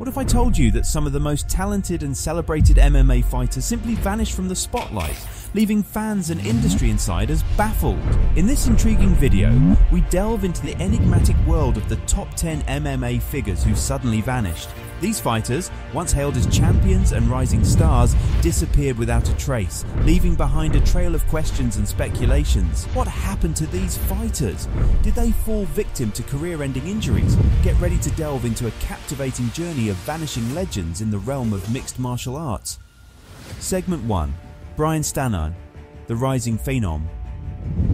What if I told you that some of the most talented and celebrated MMA fighters simply vanished from the spotlight, leaving fans and industry insiders baffled? In this intriguing video, we delve into the enigmatic world of the top 10 MMA figures who suddenly vanished. These fighters, once hailed as champions and rising stars, disappeared without a trace, leaving behind a trail of questions and speculations. What happened to these fighters? Did they fall victim to career ending injuries? Get ready to delve into a captivating journey of vanishing legends in the realm of mixed martial arts. Segment 1 Brian Stannin, the rising phenom.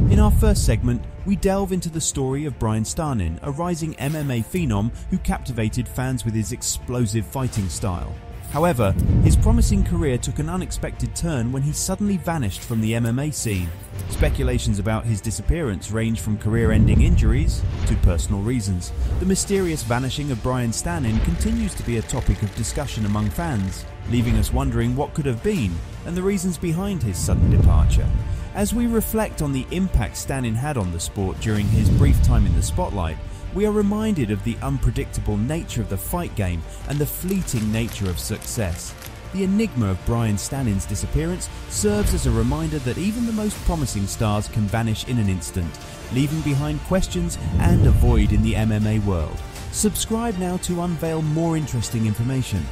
In our first segment, we delve into the story of Brian Stannin, a rising MMA phenom who captivated fans with his explosive fighting style. However, his promising career took an unexpected turn when he suddenly vanished from the MMA scene. Speculations about his disappearance range from career-ending injuries to personal reasons. The mysterious vanishing of Brian Stannin continues to be a topic of discussion among fans, leaving us wondering what could have been and the reasons behind his sudden departure. As we reflect on the impact Stannin had on the sport during his brief time in the spotlight, we are reminded of the unpredictable nature of the fight game and the fleeting nature of success. The enigma of Brian Stannin's disappearance serves as a reminder that even the most promising stars can vanish in an instant, leaving behind questions and a void in the MMA world. Subscribe now to unveil more interesting information.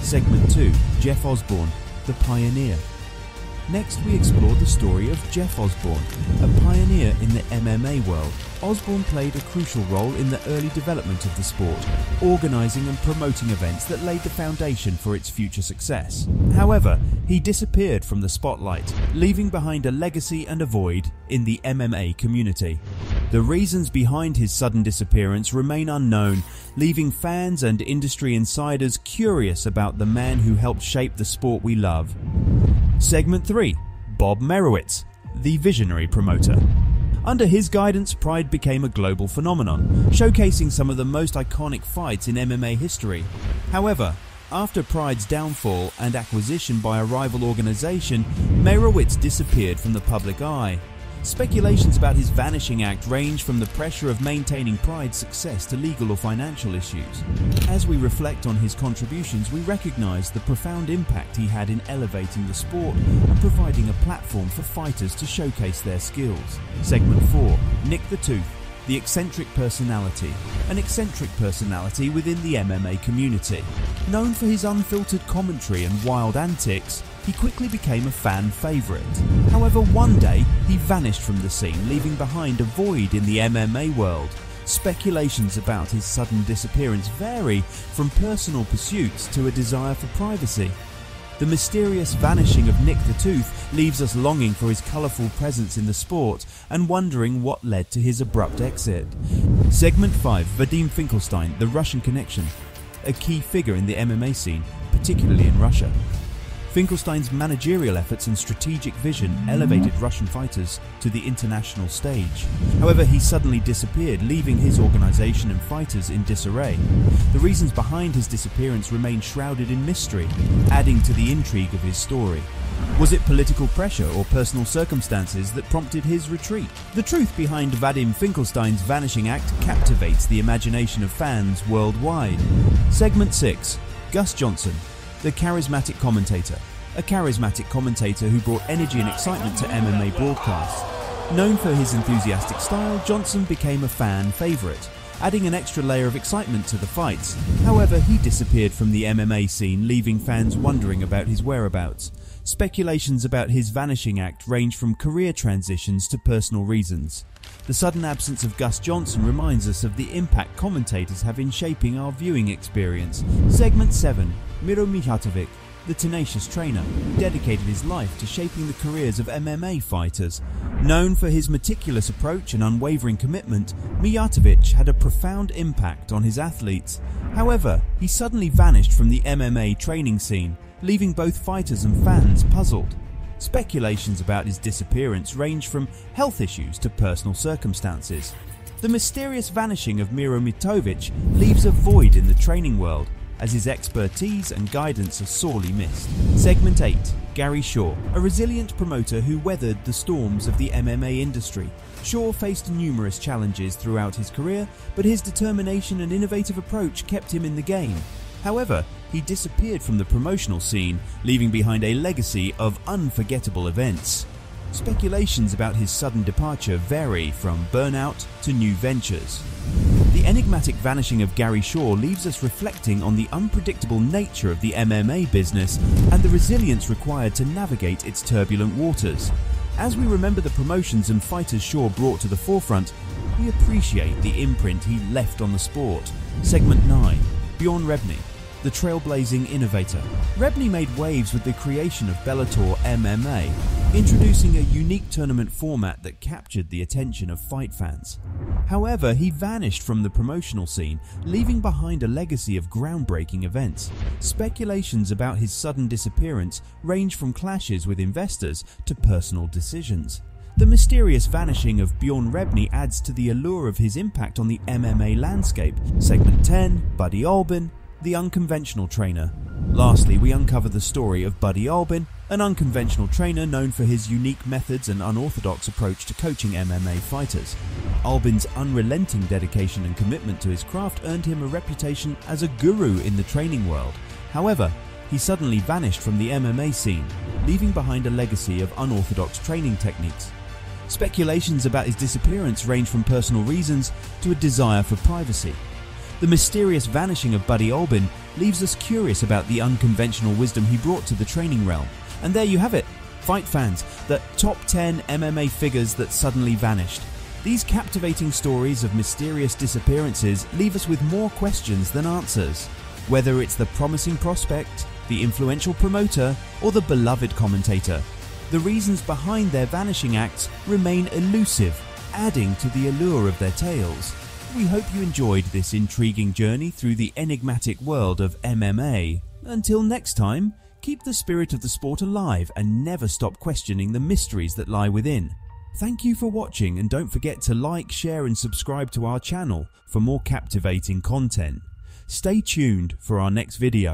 Segment 2 Jeff Osborne, the Pioneer. Next, we explore the story of Jeff Osborne, a pioneer in the MMA world. Osborne played a crucial role in the early development of the sport, organising and promoting events that laid the foundation for its future success. However, he disappeared from the spotlight, leaving behind a legacy and a void in the MMA community. The reasons behind his sudden disappearance remain unknown, leaving fans and industry insiders curious about the man who helped shape the sport we love. Segment 3 Bob Meyrowitz, the visionary promoter. Under his guidance, Pride became a global phenomenon, showcasing some of the most iconic fights in MMA history. However, after Pride's downfall and acquisition by a rival organization, Meyrowitz disappeared from the public eye. Speculations about his vanishing act range from the pressure of maintaining Pride's success to legal or financial issues. As we reflect on his contributions, we recognize the profound impact he had in elevating the sport and providing a platform for fighters to showcase their skills. Segment 4 Nick the Tooth the eccentric personality, an eccentric personality within the MMA community. Known for his unfiltered commentary and wild antics, he quickly became a fan favourite. However, one day he vanished from the scene, leaving behind a void in the MMA world. Speculations about his sudden disappearance vary from personal pursuits to a desire for privacy. The mysterious vanishing of Nick the Tooth leaves us longing for his colourful presence in the sport and wondering what led to his abrupt exit. Segment 5 Vadim Finkelstein, The Russian Connection, a key figure in the MMA scene, particularly in Russia. Finkelstein's managerial efforts and strategic vision elevated Russian fighters to the international stage. However, he suddenly disappeared, leaving his organization and fighters in disarray. The reasons behind his disappearance remain shrouded in mystery, adding to the intrigue of his story. Was it political pressure or personal circumstances that prompted his retreat? The truth behind Vadim Finkelstein's vanishing act captivates the imagination of fans worldwide. Segment 6 Gus Johnson the charismatic commentator, a charismatic commentator who brought energy and excitement to MMA broadcasts. Known for his enthusiastic style, Johnson became a fan favourite, adding an extra layer of excitement to the fights. However, he disappeared from the MMA scene, leaving fans wondering about his whereabouts. Speculations about his vanishing act range from career transitions to personal reasons. The sudden absence of Gus Johnson reminds us of the impact commentators have in shaping our viewing experience. Segment 7 Miro Mijatovic, the tenacious trainer, who dedicated his life to shaping the careers of MMA fighters. Known for his meticulous approach and unwavering commitment, Mijatovic had a profound impact on his athletes. However, he suddenly vanished from the MMA training scene, leaving both fighters and fans puzzled. Speculations about his disappearance range from health issues to personal circumstances. The mysterious vanishing of Miro Mijatovic leaves a void in the training world, as his expertise and guidance are sorely missed. Segment 8 Gary Shaw, a resilient promoter who weathered the storms of the MMA industry. Shaw faced numerous challenges throughout his career, but his determination and innovative approach kept him in the game. However, he disappeared from the promotional scene, leaving behind a legacy of unforgettable events. Speculations about his sudden departure vary from burnout to new ventures. The enigmatic vanishing of Gary Shaw leaves us reflecting on the unpredictable nature of the MMA business and the resilience required to navigate its turbulent waters. As we remember the promotions and fighters Shaw brought to the forefront, we appreciate the imprint he left on the sport. Segment 9 Bjorn Rebney the trailblazing innovator. Rebney made waves with the creation of Bellator MMA, introducing a unique tournament format that captured the attention of fight fans. However, he vanished from the promotional scene, leaving behind a legacy of groundbreaking events. Speculations about his sudden disappearance range from clashes with investors to personal decisions. The mysterious vanishing of Bjorn Rebney adds to the allure of his impact on the MMA landscape. Segment 10 Buddy Albin, the unconventional trainer. Lastly, we uncover the story of Buddy Albin, an unconventional trainer known for his unique methods and unorthodox approach to coaching MMA fighters. Albin's unrelenting dedication and commitment to his craft earned him a reputation as a guru in the training world. However, he suddenly vanished from the MMA scene, leaving behind a legacy of unorthodox training techniques. Speculations about his disappearance range from personal reasons to a desire for privacy. The mysterious vanishing of Buddy Albin leaves us curious about the unconventional wisdom he brought to the training realm. And there you have it, fight fans, the top 10 MMA figures that suddenly vanished. These captivating stories of mysterious disappearances leave us with more questions than answers. Whether it's the promising prospect, the influential promoter, or the beloved commentator, the reasons behind their vanishing acts remain elusive, adding to the allure of their tales. We hope you enjoyed this intriguing journey through the enigmatic world of MMA. Until next time, keep the spirit of the sport alive and never stop questioning the mysteries that lie within. Thank you for watching and don't forget to like, share and subscribe to our channel for more captivating content. Stay tuned for our next video.